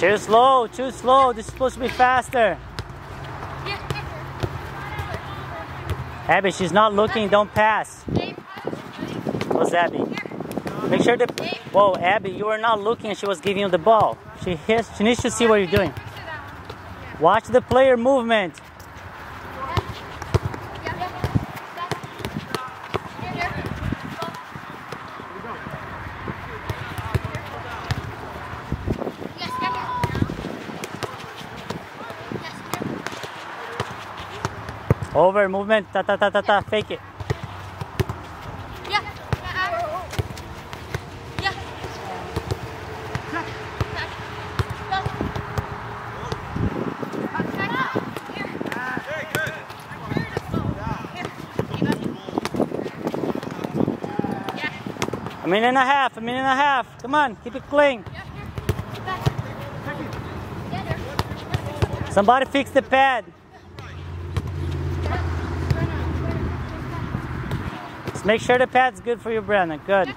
Too slow, too slow. This is supposed to be faster. Abby, she's not looking. Don't pass. What's Abby? Make sure that. Whoa, Abby, you were not looking. She was giving you the ball. She hits. She needs to see what you're doing. Watch the player movement. Over movement. Ta ta ta ta ta. Fake it. A minute and a half. A minute and a half. Come on, keep it clean. Somebody fix the pad. Make sure the pad's good for you, Brandon. Good.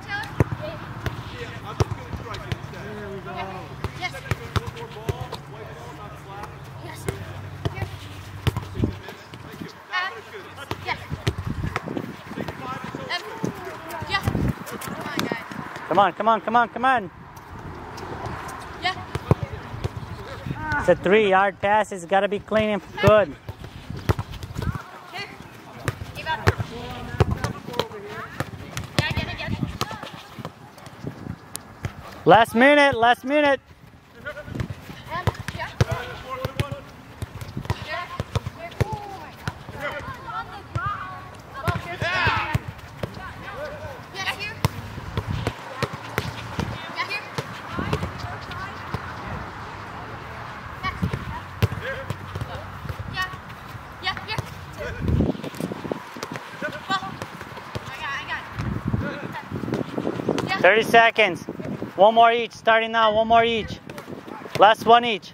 Come on, come on, come on, come on. It's a three yard pass. It's got to be clean and good. Last minute, last minute. Thirty seconds. One more each. Starting now. One more each. Last one each.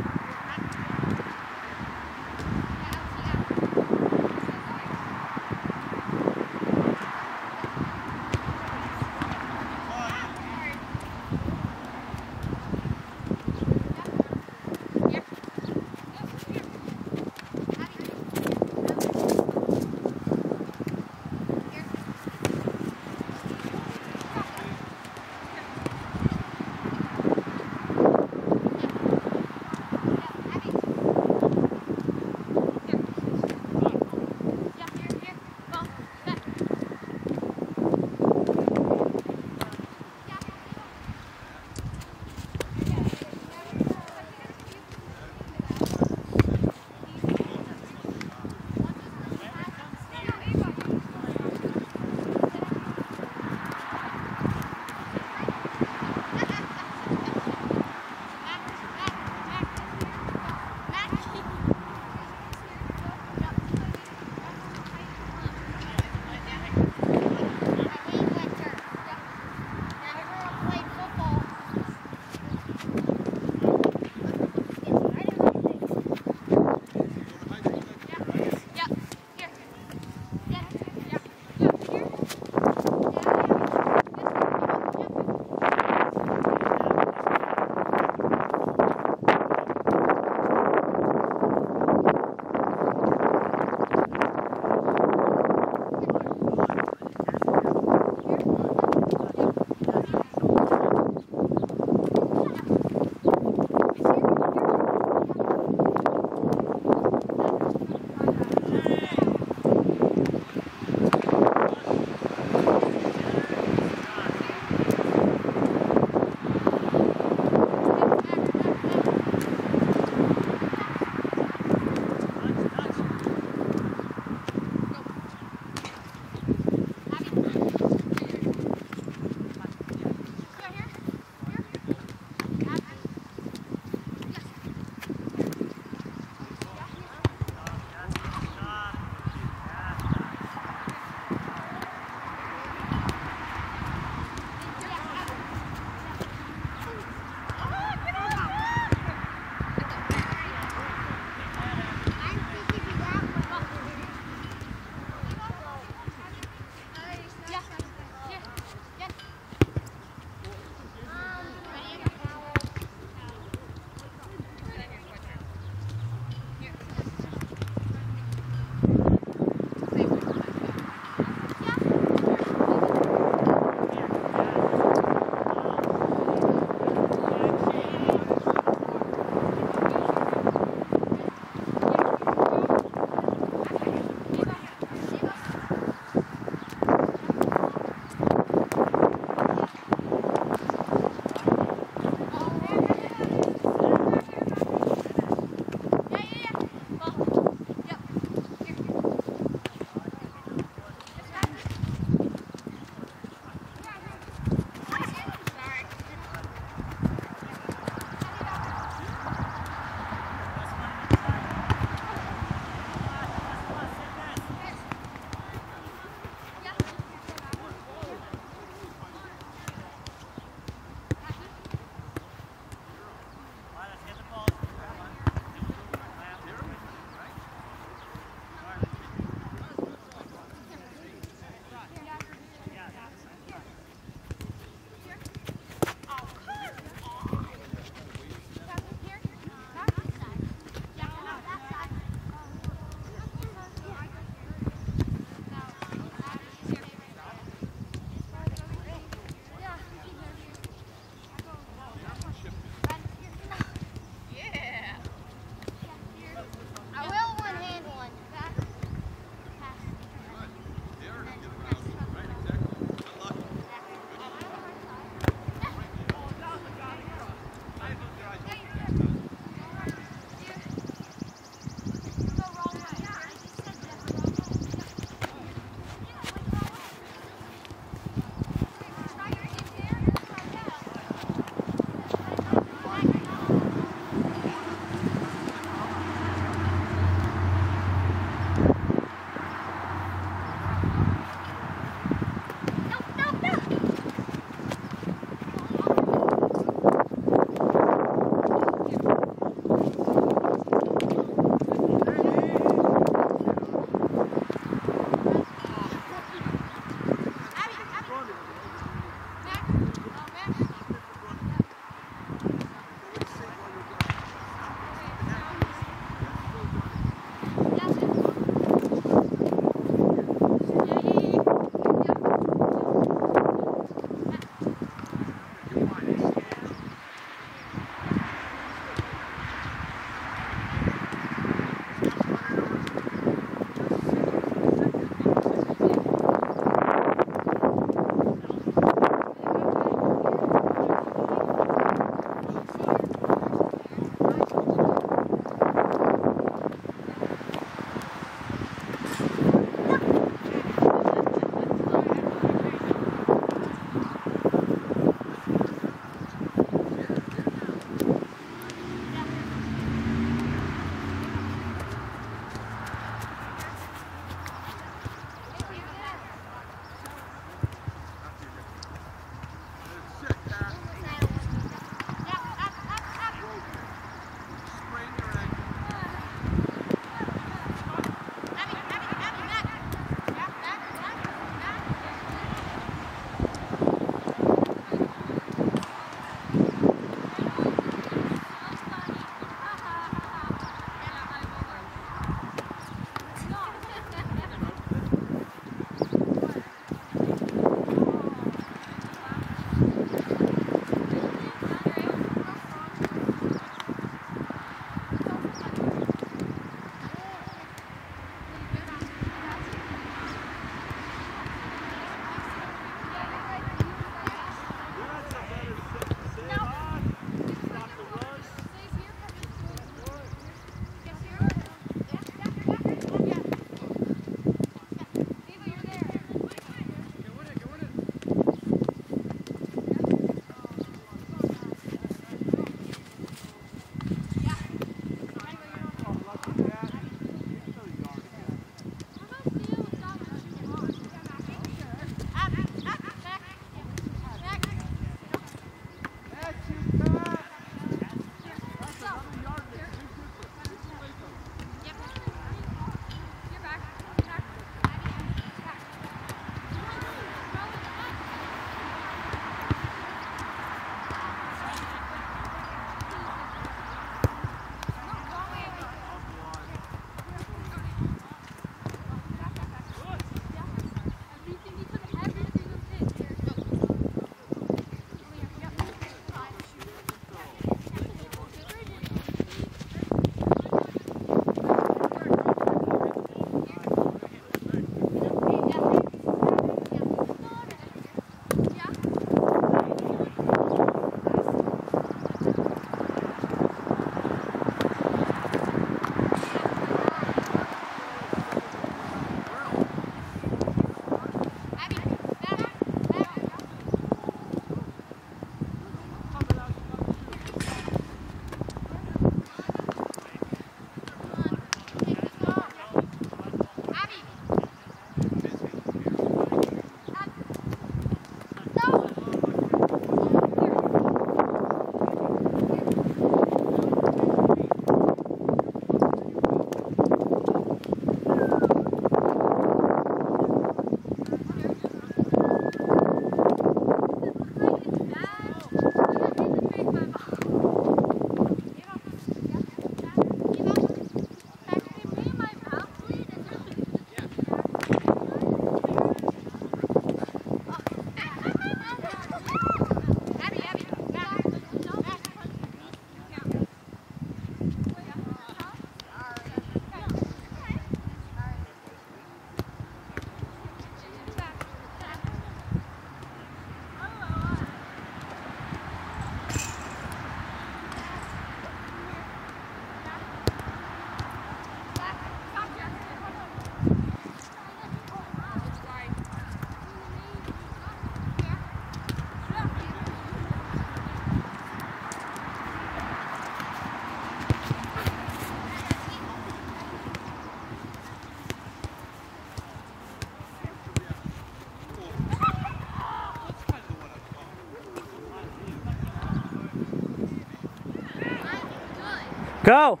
Go!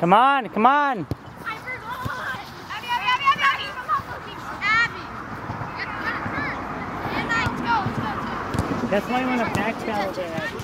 Come on, come on. That's why you want to back paddle there.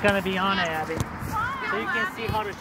It's going to be on Abby. So you can see how to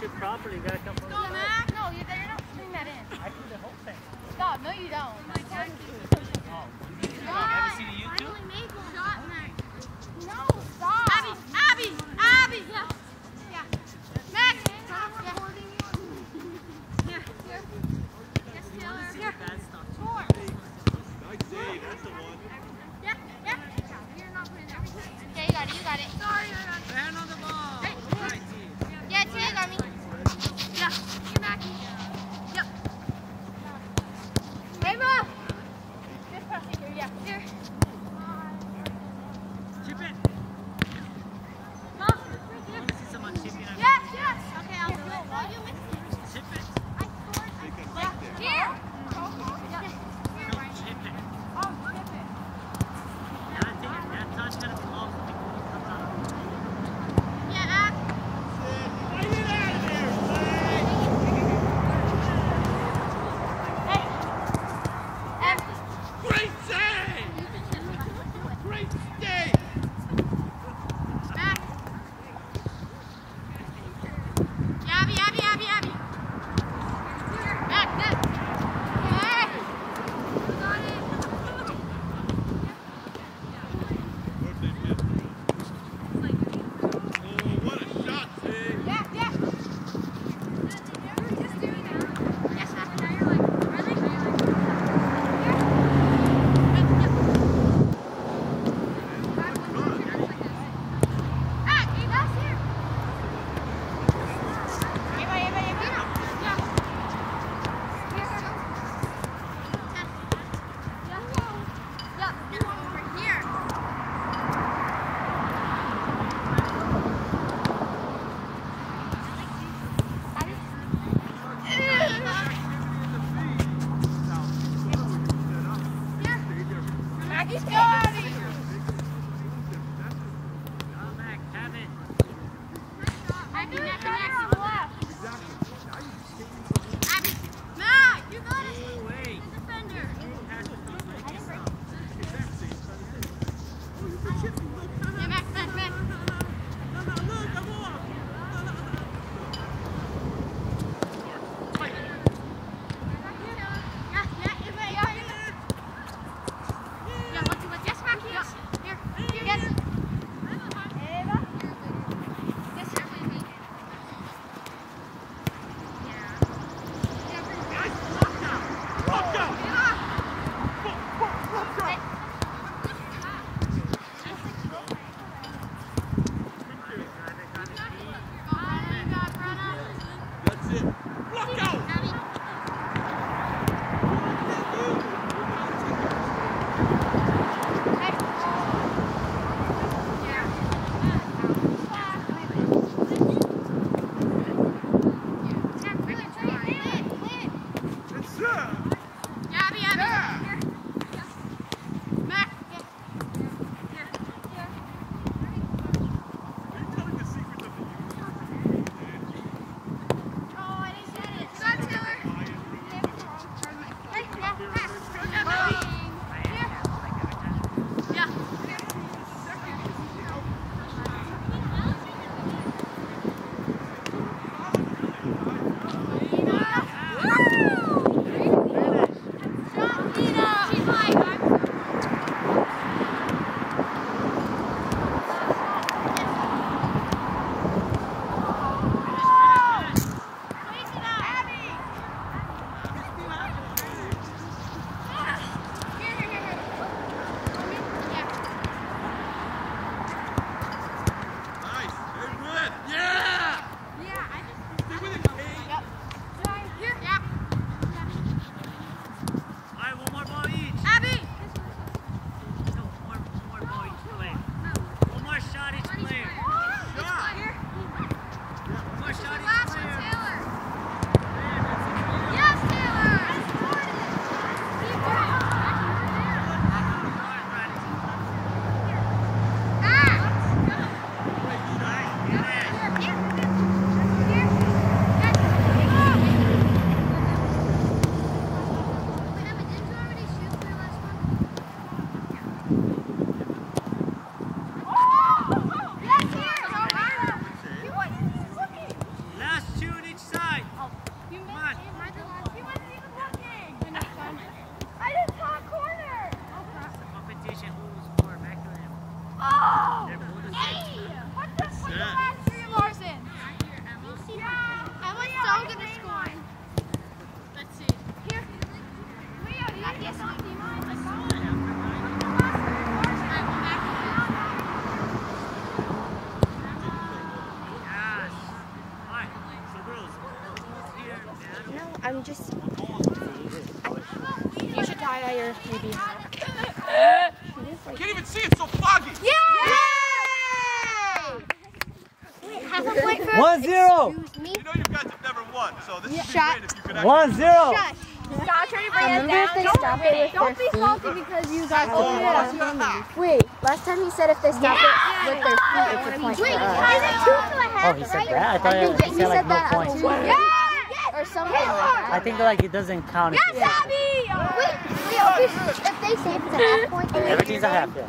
One zero. Shush. Stop trying to bring Remember us if they down. stop it with Don't their be salty because you guys Oh, did yeah. it. yeah. Wait, last time he said if they stop it with their feet, it's a point for Wait, us. is it two to a half? Oh, he said that? I thought I he think he said like said no that on points. Yeah! Or something like that. I think like it doesn't count. if Yes, you- Abby! Wait, wait, if if they say it's a half point, then Everything's a half. Yeah.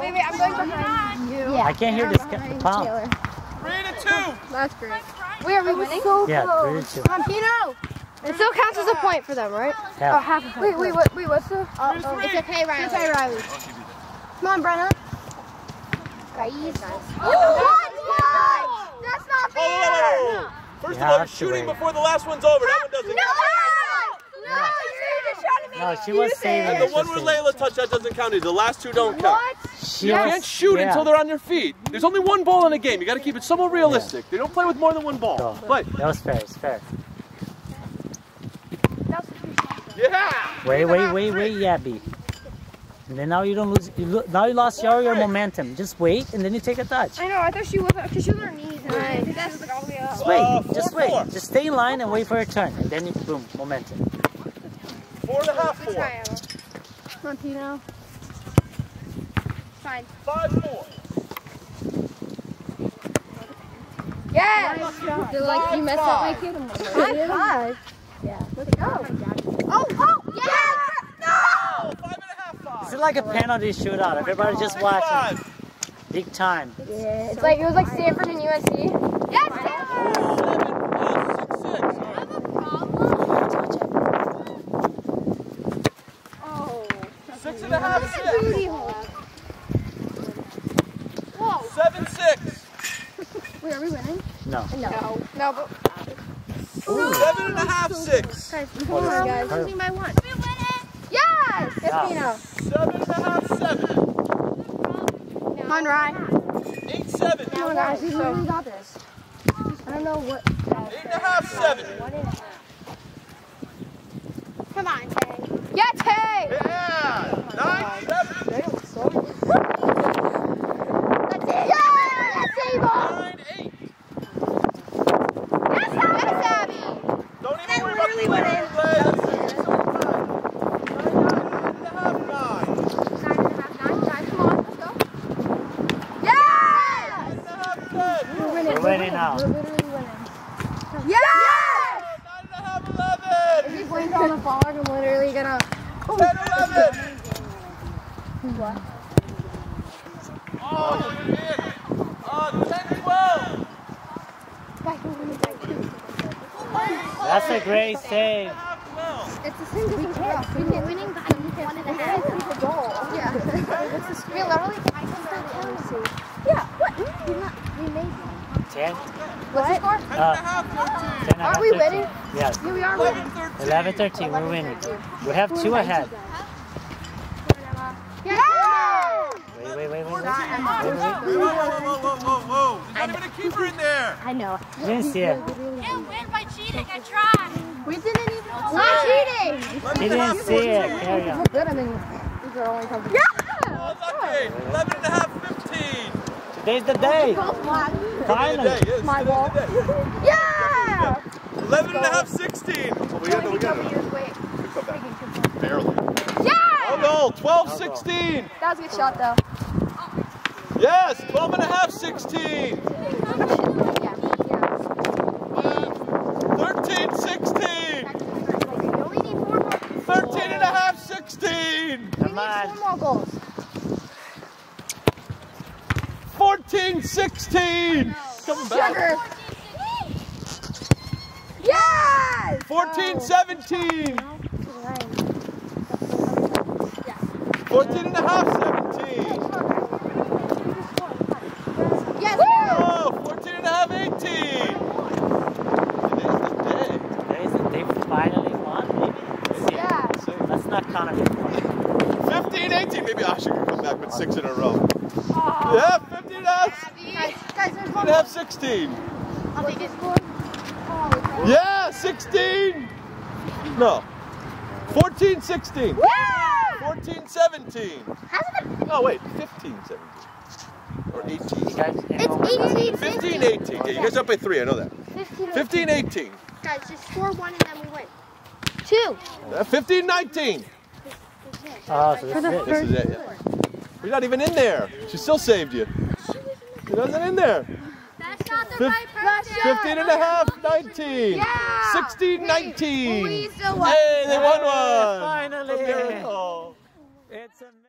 Wait, wait, I'm going behind you. yeah. I can't hear this pound. Taylor. Three to two. That's great. Wait, are we winning? So Yeah, close. three to two. Come um, on, Pino. It still counts as a point for them, right? Half. half a point. Wait, wait, what, wait, what's the? Oh, oh, it's okay, Riley. It's okay, Riley. Come on, Brenna. Guys. What? That's not Oh, whoa, whoa, whoa, whoa. First Yeah, of all, that's the shooting way. before the last one's over. That one doesn't No! count. No! You just shot me. No, she was saving. And the one where. Layla touched, that doesn't count either. The last two don't count. She You was- can't shoot yeah. until they're on their feet. There's only one ball in a game. You got to keep it somewhat realistic. They don't play with more than one ball. No. But That was fair. It's fair. yeah, Wait, wait, wait, wait, Yabby. And then now you don't lose. You lo- now you lost your, your momentum. Just wait, and then you take a touch. I know, I thought she was, because she was on her knees. And I think that's like all the way up. Just wait. Uh, just wait. four. Just stay in line and wait for your turn, and then you boom momentum. Four and a half, four, Come on, Pino. Fine. five, four. Yes! They're like, you messed up my kid. High five. Yeah. Let's go. Oh, oh, yes! No! Oh, five and a half, five. This is like a penalty shootout. Everybody just Six, watching. five. Big time. Yeah, it's like, it was like Stanford and USC. Yes! Seven, uh, six, six. I have a problem. Six and a half, six. Whoa. Seven, six. Wait, are we winning? No. No. No, but. Seven and a half, six. Guys, is on, guys. Her- Losing by one. We win it. Yes! It's Yeah. Pino. Seven and a half, seven. Come on, Ryan. Eight, seven. Come on, guys. We really got this. I don't know what. Eight and a half seven. One and a half. Come on, Tay. Yeah, Tay! Yeah. Nice! 13. We're winning. We have two ahead. Yeah! Wait, wait, wait, wait. wait. Whoa, whoa, whoa, whoa, whoa, whoa, whoa. There's not even a keeper in there. I know. You didn't see it. You win by cheating. I tried. We didn't even. We're cheating. He and a half, didn't see it. Carry on. Good. I mean, these are only coming. Oh, lucky. Eleven and a half, fifteen. Today's the day. Finally. Finally. My ball. Yeah. Eleven and a half, sixteen. Oh, we got, we got it. Wait. Barely. Yeah. Oh, no. 12, 16. That was a good shot, though. Yes, 12 and a half, 16. Yeah. Yeah. 13, 16. We need four more. 13 and a half, 16. Come Four on. more goals. 14, 16. Coming back. Sugar. Yes. 14, 17. 14 and a half, 17. Yes. Oh, 14 and a half, 18. Today's the day. Today's the day we finally won. Maybe. Let's see. Yeah. Let's not count it. 15, 18. Maybe Asha can come back with six in a row. Yeah, 15 and a half, Guys, guys, there's 15 one and a half, 16. What's the score? Oh, Yeah, 16. No. 14 16. Yeah! 14 17. Hasn't it? Oh, wait. 15 17. Or 18. It's 18. 15 18. Yeah, you guys up by three. I know that. 15. 15 18. Guys, just score one and then we win. Two. Uh, 15 19. Oh, so this is it. This is it. Yeah. You're not even in there. She still saved you. She wasn't in there. That's not the Fif- right person. 15 and a half, 19. Yeah. 16 19. We still won. Hey, they won one. Finally. A miracle. It's a